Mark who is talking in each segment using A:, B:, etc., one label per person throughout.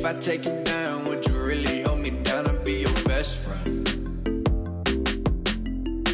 A: If I take you down, would you really hold me down and be your best friend?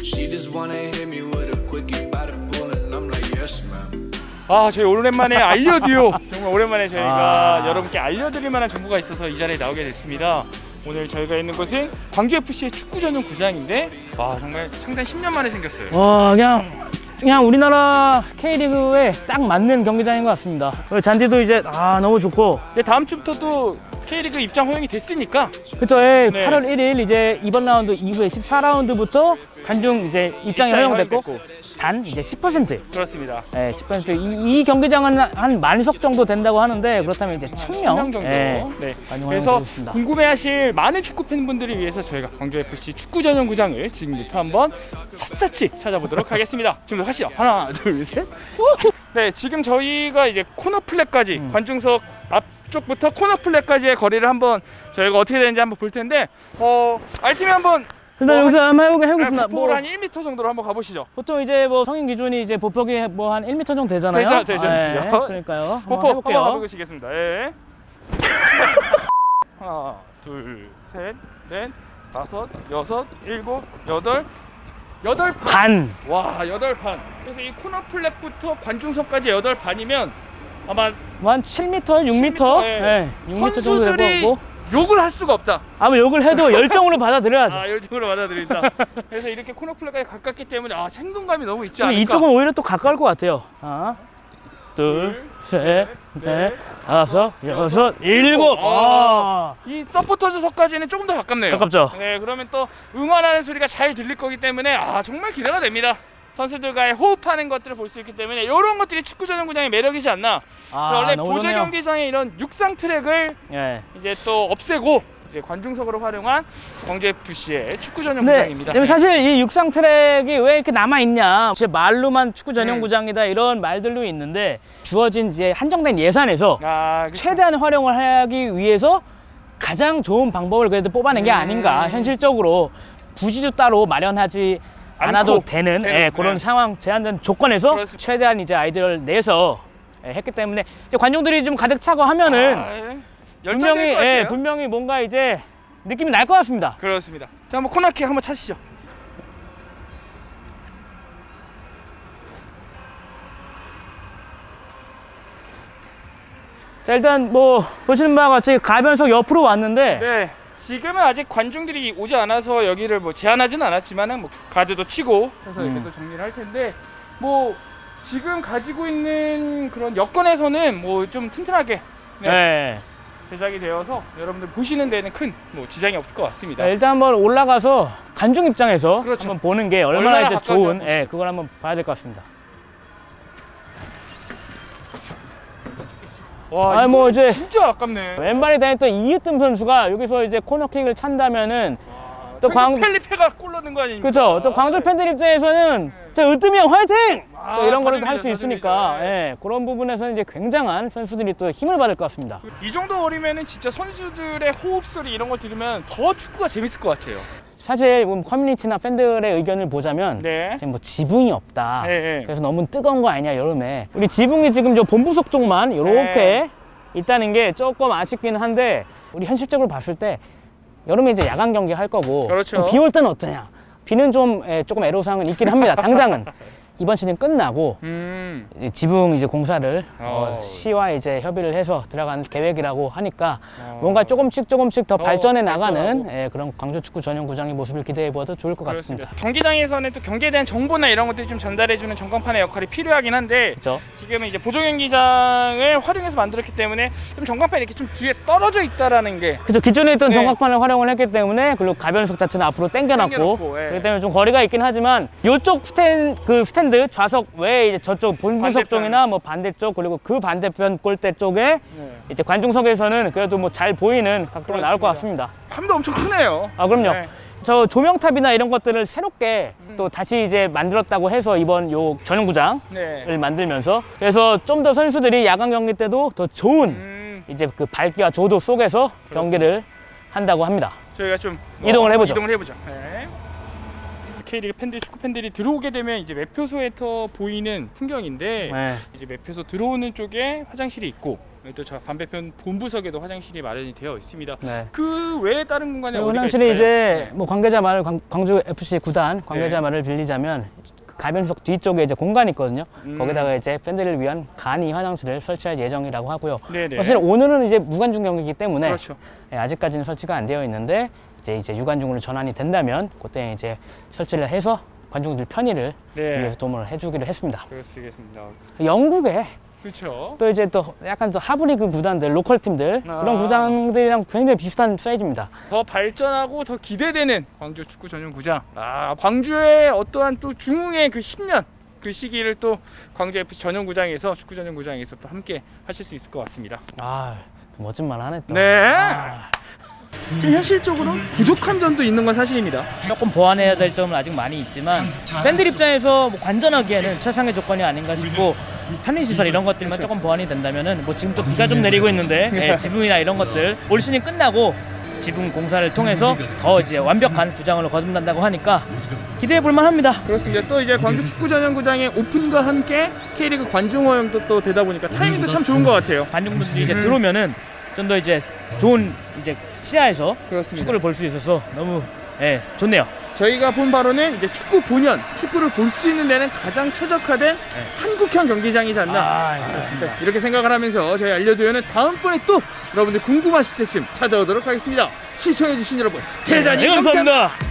A: She just wanna hit me with a quickie by the pool, and I'm like, yes, ma'am.
B: 아 저희 오랜만에 알려드요 정말 오랜만에 저희가
C: 아.
B: 여러분께 알려드릴 만한 정보가 있어서 이 자리에 나오게 됐습니다 오늘 저희가 있는 곳은 광주FC의 축구 전용 구장인데 와 정말 상당 10년 만에 생겼어요
C: 와 그냥 그냥 우리나라 K리그에 딱 맞는 경기장인 것 같습니다. 잔디도 이제 아 너무 좋고
B: 근데 다음 주부터 또 K리그 입장 허용이 됐으니까
C: 그쵸 예,
B: 네.
C: 8월 1일 이제 이번 라운드 2부의 14라운드부터 관중 이제 입장이
B: 입장이
C: 허용됐고
B: 허용됐고.
C: 단 이제 10%
B: 그렇습니다
C: 예, 10%이 이 경기장은 한 만석 정도 된다고 하는데 그렇다면 이제 1000명,
B: 1000명 정도
C: 예,
B: 네. 그래서. 궁금해하실 많은 축구 팬분들을 위해서 저희가 광주FC 축구 전용 구장을 지금부터 한번 샅샅이 찾아보도록 하겠습니다. 지금부터 하시죠. 하나, 둘, 셋. 네, 지금 저희가 이제 코너 플랫까지
C: 음.
B: 관중석 앞 쪽부터 코너 플랫까지의 거리를 한번 저희가 어떻게 되는지 한번 볼 텐데 어 알팀이 한번
C: 일단
B: 뭐
C: 여기서 한번 해보게 해보겠습니다. 뭐,
B: 한 1m 정도로 한번 가보시죠.
C: 보통 이제 뭐 성인 기준이 이제 보폭이 뭐 한 1m 정도 되잖아요.
B: 되죠, 되죠,
C: 예,
B: 되죠.
C: 그러니까요. 한번
B: 포포
C: 해볼게요.
B: 한번 가보시겠습니다. 예. 하나, 둘, 셋, 넷, 다섯, 여섯, 일곱, 여덟, 여덟 판.
C: 반.
B: 와, 여덟 판. 그래서 이 코너 플랫부터 관중석까지 여덟 판이면 아마
C: 뭐한 7m, 6m,
B: 7m,
C: 예, 6m 정도 될
B: 선수들이
C: 것 같고.
B: 욕을 할 수가 없다.
C: 아마 욕을 해도 열정으로 받아들여야죠.
B: 아, 열정으로 받아들인다. 그래서 이렇게 코너 플랫까지 가깝기 때문에 아, 생동감이 너무 있지 않을까.
C: 이쪽은 오히려 또 가까울 것 같아요. 하나, 둘, 셋, 넷, 다섯, 여섯, 일곱.
B: 아.
C: 아,
B: 이 서포터즈석까지는 조금 더 가깝네요.
C: 가깝죠.
B: 네, 그러면 또 응원하는 소리가 잘 들릴 거기 때문에 아 정말 기대가 됩니다. 선수들과의 호흡하는 것들을 볼 수 있기 때문에 이런 것들이 축구 전용 구장의 매력이지 않나.
C: 아,
B: 원래
C: 너무
B: 보조. 경기장의 이런 육상 트랙을
C: 예.
B: 이제 또 없애고 이제 관중석으로 활용한 광주 FC의 축구 전용
C: 네,
B: 구장입니다.
C: 근데 사실 이 육상 트랙이 왜 이렇게 남아 있냐? 진짜 말로만 축구 전용
B: 음.
C: 구장이다 이런 말들도 있는데 주어진 이제 한정된 예산에서
B: 아, 그쵸.
C: 최대한 활용을 하기 위해서 가장 좋은 방법을 그래도 뽑아낸 게
B: 음.
C: 아닌가 현실적으로 부지도 따로 마련하지 않아도 되는
B: 되는,
C: 예, 그런
B: 네.
C: 상황 제한된 조건에서
B: 그렇습니다.
C: 최대한 이제 아이디어를 내서 예, 했기 때문에 이제 관중들이 좀 가득 차고 하면은
B: 아, 예.
C: 분명히. 예, 분명히 뭔가 이제 느낌이 날 것 같습니다.
B: 그렇습니다. 자, 한번 코너킥 한번 차시죠.
C: 자, 일단 뭐 보시는 바와 같이 가변석 옆으로 왔는데
B: 네. 지금은 아직 관중들이 오지 않아서 여기를 뭐 제한하지는 않았지만은 뭐 가드도 치고 해서
C: 음.
B: 또 정리를 할 텐데 뭐 지금 가지고 있는 그런 여건에서는 뭐 좀 튼튼하게 네,
C: 네.
B: 제작이 되어서 여러분들 보시는 데는 큰 뭐 지장이 없을 것 같습니다.
C: 자, 일단 한번 올라가서 관중 입장에서
B: 그렇죠.
C: 한번 보는 게 얼마나,
B: 얼마나
C: 이제 좋은 예, 그걸 한번 봐야 될 것 같습니다.
B: 와,
C: 아니, 뭐 이제-
B: 진짜 아깝네.
C: 왼발이 다녔던 이으뜸 선수가 여기서 이제 코너킥을 찬다면은
B: 또또
C: 광-
B: 광... 펠리페가 골 넣는 거 아닙니까?
C: 그렇죠. 또 광주 팬들 입장에서는 저 으뜸이 형 화이팅!
B: 아,
C: 또 이런 거를 할 수 있으니까. 예, 그런 부분에서는 이제 굉장한 선수들이 또 힘을 받을 것 같습니다.
B: 이 정도 거리면은 진짜 선수들의 호흡 소리 이런 거 들으면 더 축구가 재밌을 것 같아요.
C: 사실 뭐 커뮤니티나 팬들의 의견을 보자면
B: 네.
C: 지금 뭐 지붕이 없다.
B: 네, 네.
C: 그래서 너무 뜨거운 거 아니냐 여름에. 우리 지붕이 지금 저 본부석 쪽만 이렇게
B: 네.
C: 있다는 게 조금 아쉽긴 한데 우리 현실적으로 봤을 때 여름에 이제 야간 경기 할 거고
B: 그렇죠.
C: 비올 때는 어떠냐? 비는 좀 예, 조금 애로사항은 있긴 합니다. 당장은 이번 시즌 끝나고
B: 음.
C: 이 지붕 이제 공사를 어,
B: 어.
C: 시와 이제 협의를 해서 들어간 계획이라고 하니까
B: 어.
C: 뭔가 조금씩 조금씩 더
B: 더
C: 발전해 나가는. 예, 그런 광주 축구 전용 구장의 모습을 기대해 보아도 좋을 것 같습니다.
B: 그렇습니다. 경기장에서는 또 경기에 대한 정보나 이런 것들이 좀 전달해 주는 전광판의 역할이 필요하긴 한데
C: 그렇죠?
B: 지금은 이제 보조 경기장을 활용해서 만들었기 때문에 좀 전광판이 이렇게 좀 뒤에 떨어져 있다라는 게
C: 그죠 기존에 있던
B: 네.
C: 전광판을 활용을 했기 때문에 그리고 가변석 자체는 앞으로 당겨놨고
B: 예.
C: 그렇기 때문에 좀 거리가 있긴 하지만 이쪽 스탠 그 스탠 드 좌석 외에 이제 저쪽
B: 반대편.
C: 쪽이나 뭐 반대쪽 그리고 그 반대편 골대 쪽에
B: 네.
C: 이제 관중석에서는 그래도 뭐 잘 보이는 각도가 나올 것
B: 그렇습니다.
C: 같습니다.
B: 함도 엄청 크네요.
C: 아 그럼요.
B: 네.
C: 저 조명탑이나 이런 것들을 새롭게
B: 음.
C: 또 다시 이제 만들었다고 해서 이번 요 전용구장을
B: 네.
C: 만들면서 그래서 좀 더 선수들이 야간 경기 때도 더 좋은
B: 음,
C: 이제 그 밝기와 조도 속에서 경기를 한다고 합니다.
B: 저희가 좀
C: 이동을 해보죠.
B: 이동을 해보죠. 네. K리그 팬들, 축구 팬들이 들어오게 되면 이제 매표소에서 보이는 풍경인데
C: 네.
B: 이제 매표소 들어오는 쪽에 화장실이 있고 또 저 반대편 본부석에도 화장실이 마련이 되어 있습니다.
C: 네.
B: 그 외에 다른 공간에
C: 화장실이? 이제 뭐 관계자 말을 광- 광주 FC 구단 관계자
B: 네.
C: 말을 빌리자면 그 가변석 뒤쪽에 이제 공간이 있거든요.
B: 음.
C: 거기다가 이제 팬들을 위한 간이 화장실을 설치할 예정이라고 하고요.
B: 네네.
C: 사실 오늘은 이제 무관중 경기이기 때문에
B: 그렇죠.
C: 예, 아직까지는 설치가 안 되어 있는데 이제 이제 유관중으로 전환이 된다면 그때 이제 설치를 해서 관중들 편의를
B: 네.
C: 위해서 도움을 해주기로 했습니다.
B: 그렇습니다.
C: 영국에
B: 그렇죠.
C: 또 이제 또 약간 또 하브리그 구단들, 로컬 팀들
B: 아.
C: 그런 구장들이랑 굉장히 비슷한 사이즈입니다.
B: 더 발전하고 더 기대되는 광주 축구 전용 구장. 아 광주의 어떠한 또 중흥의 그 10년 그 시기를 또 광주 FC 전용 구장에서 축구 전용 구장에서 또 함께 하실 수 있을 것 같습니다.
C: 아 멋진 말 하네 또.
B: 네.
C: 아,
B: 좀 현실적으로 부족한 점도 있는 건 사실입니다.
C: 조금 보완해야 될 점은 아직 많이 있지만 팬들 입장에서 뭐 관전하기에는 최상의 조건이 아닌가 싶고 편의시설 이런 것들만 조금 보완이 된다면은 뭐 지금 또 비가 좀 내리고 있는데 예, 지붕이나 이런 것들 올 시즌 끝나고 지붕 공사를 통해서 더 이제 완벽한 구장으로 거듭난다고 하니까 기대해 볼 만 합니다.
B: 그렇습니다. 또 이제 광주 축구 전용 구장의 오픈과 함께 K리그 관중 허용도 또 되다 보니까 타이밍도 참 좋은 것 같아요.
C: 관중분들이 이제 들어오면은 좀 더 이제 좋은 이제 시야에서
B: 그렇습니다.
C: 축구를 볼 수 있어서 너무 예 좋네요.
B: 저희가 본 바로는 이제 축구 본연, 축구를 볼 수 있는 데는 가장 최적화된 한국형 경기장이지 않나.
C: 아 그렇습니다.
B: 네, 이렇게 생각을 하면서 저희 알려드리는 다음번에 또 여러분들 궁금하실 때쯤 찾아오도록 하겠습니다. 시청해주신 여러분 대단히
C: 네,
B: 감사합니다.
C: 감사합니다.